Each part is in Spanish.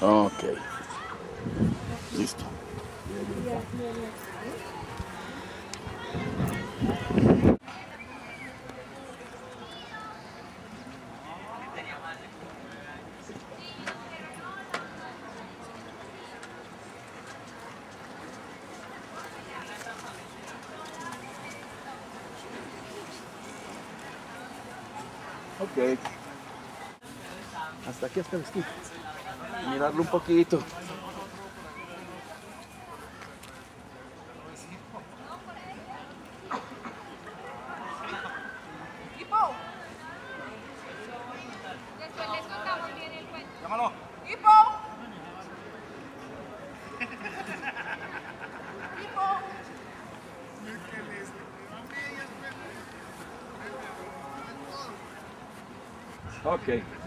Ok. Listo. Ok. Hasta aquí, hasta aquí. Mirarlo un poquito. Después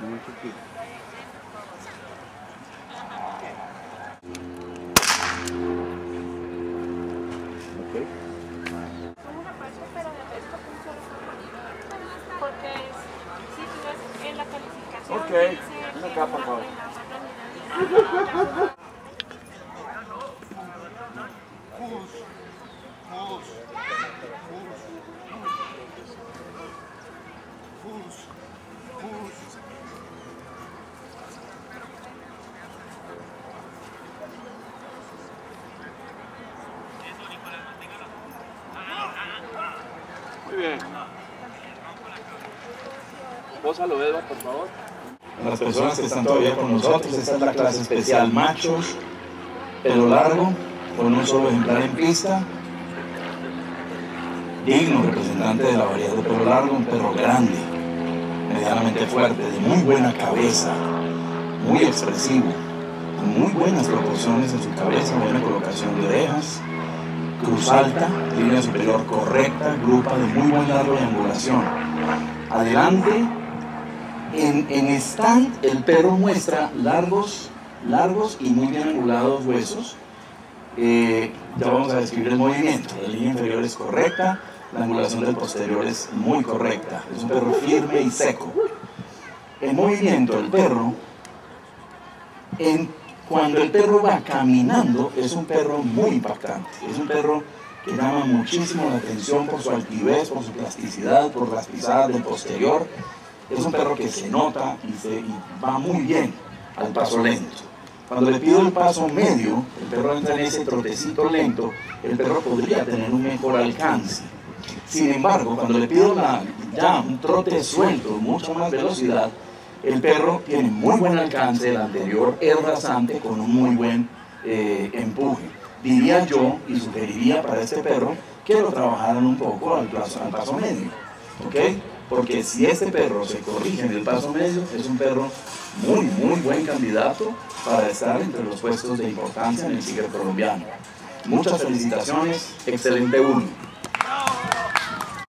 Ok. una parte, pero de resto un solo componente. Porque si tú ves en la calificación, Ok, ven acá, por Muy bien. Pósalo, Edward, por favor. Las personas que están todavía con nosotros, esta es la clase especial machos, pelo largo, con un solo ejemplar en pista. Digno representante de la variedad de pelo largo, un perro grande, medianamente fuerte, de muy buena cabeza, muy expresivo, con muy buenas proporciones en su cabeza, buena colocación de orejas, cruz alta, línea superior correcta, grupa de muy buen largo de angulación. Adelante, en, en stand el perro muestra largos, largos y muy bien angulados huesos. Eh, ya vamos a describir el movimiento. La línea inferior es correcta, la angulación del posterior es muy correcta. Es un perro firme y seco. El movimiento del perro, en, cuando el perro va caminando, es un perro muy impactante. Es un perro que llama muchísimo la atención por su altivez, por su plasticidad, por las pisadas del posterior. Es un perro que se nota y, se, y va muy bien al paso lento. Cuando le pido el paso medio, el perro entra en ese trotecito lento, el perro podría tener un mejor alcance. Sin embargo, cuando le pido la, ya un trote suelto, mucha más velocidad, el perro tiene muy buen alcance, el anterior es rasante con un muy buen eh, empuje. Diría yo y sugeriría para este perro que lo trabajaran un poco al, al paso medio. ¿ok? Porque si este perro se corrige en el paso medio, es un perro muy, muy buen candidato para estar entre los puestos de importancia en el Tigre colombiano. Muchas felicitaciones, excelente uno.